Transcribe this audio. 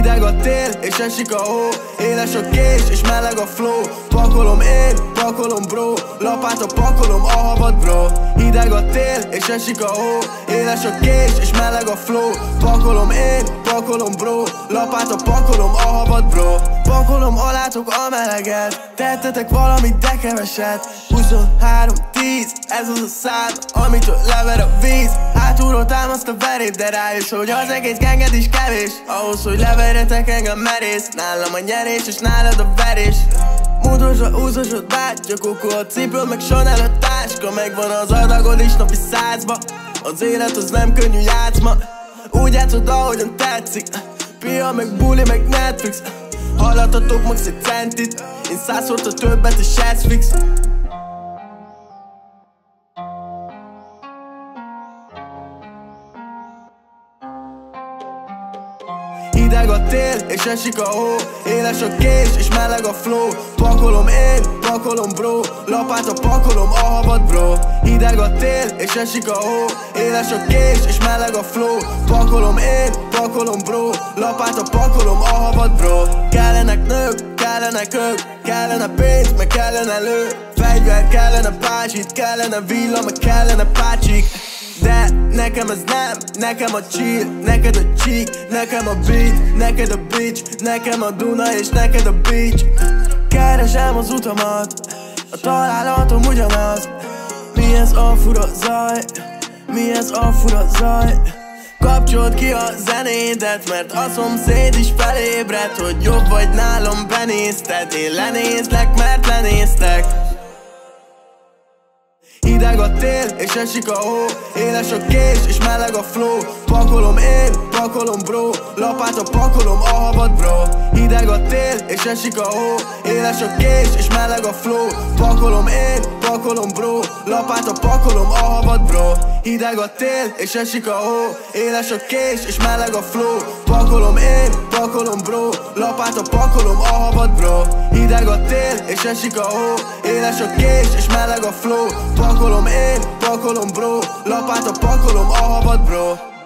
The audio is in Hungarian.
Hideg a tél, és esik a hó. Éles a kés, és meleg a flow. Pakolom én, pakolom bro. Lapát a pakolom, a havat bro. Hideg a tél, és esik a hó. Éles a kés, és meleg a flow. Pakolom én, pakolom bro. Lapát a pakolom, a havat bro. Pakolom alátok a meleget. Tettetek valamit, de keveset 23, 10, ez az a szám Amitől lever a víz Hátulról támaszt a verép, de rájössz, hogy az egész genged is kevés Ahhoz, hogy leverjetek engem merész Nálam a nyerés, és nálad a verés Módosra úzosod bátya, kokó a cipő, meg Chanel a táska Megvan az adagod is napi százba Az élet az nem könnyű játszma Úgy játszod, ahogyan tetszik Pia, meg buli, meg Netflix. Hallatatok max egy centit Én százszorta többet, és ez fix Hideg a tél, és esik a hó. Éles a kés, és meleg a flow. Pakolom én, pakolom bro. Lapát a pakolom, a havat bro. Hideg a tél, és esik a hó. Éles a kés, és meleg a flow. Pakolom én, pakolom bro. Lapát a pakolom, a havat bro. Kellenek nők, kellenek ők Kellene pénz, meg kellene lő. Fegyver, kellene pázsit Kellene villa, meg kellene pácsik de nekem ez nem, nekem a chill Neked a cheek, nekem a beat Neked a bitch, nekem a Duna és neked a beach Keresem az utamat A találatom ugyanaz Mi ez a fura zaj? Mi ez a fura zaj? Kapcsolt ki a zenédet, mert a szomszéd is felébredt Hogy jobb vagy nálam benézted Én lenézlek, mert lenéztek Hideg a tél, és esik a hó. Éles a kés, és meleg a flow Pakolom én, pakolom bro Lapát a pakolom, a havat bro Hideg a tél, és esik a hó. Éles a kés, és meleg a flow Pakolom én, pakolom bro. Lapát a pakolom, a havat bro. Hideg a tél, és esik a hó. Éles a kés, és meleg a flow. Pakolom én, pakolom bro. Lapát a pakolom, a havat bro. Hideg a tél, és esik a hó. Éles a kés, és meleg a flow. Pakolom én, pakolom bro. Lapát a pakolom, a havat bro